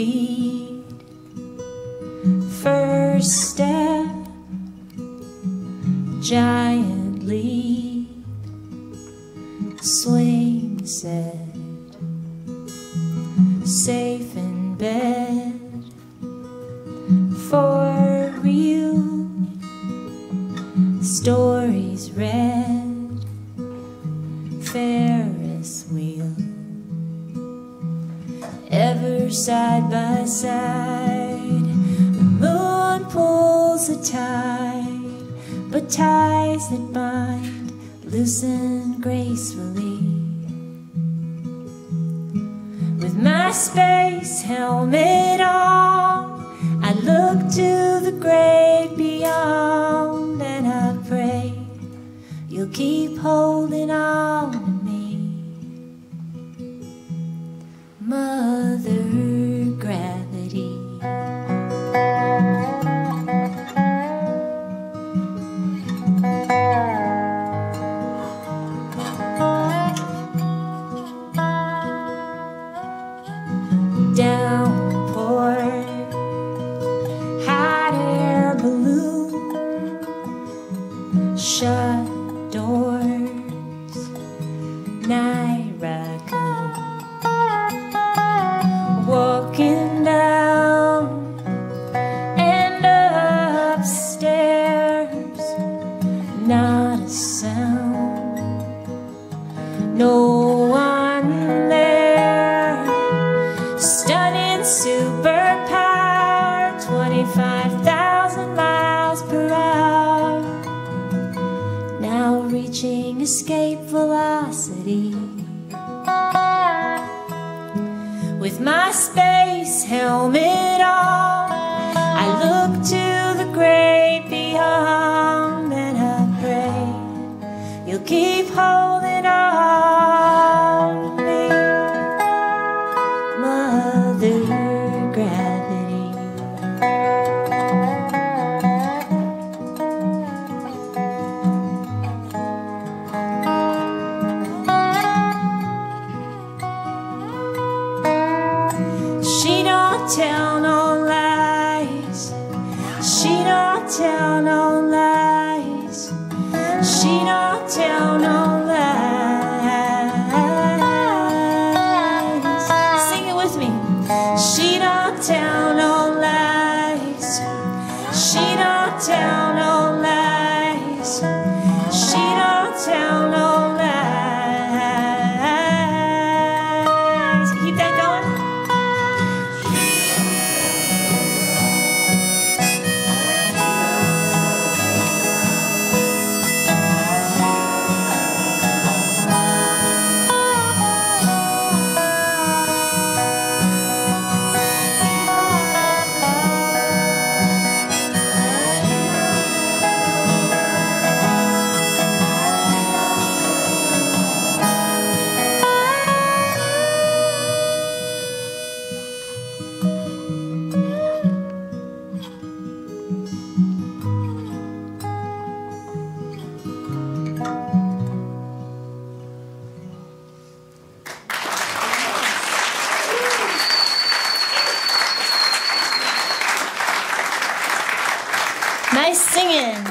feet. First step, giant leap, swing set, safe in bed for real. Stories side by side. The moon pulls the tide, but ties that bind loosen gracefully. With my space helmet on, I look to the great beyond, and I pray you'll keep holding on night escape velocity with my space helmet on. Tell no lies. She don't tell no lies. She don't tell no Nice singing.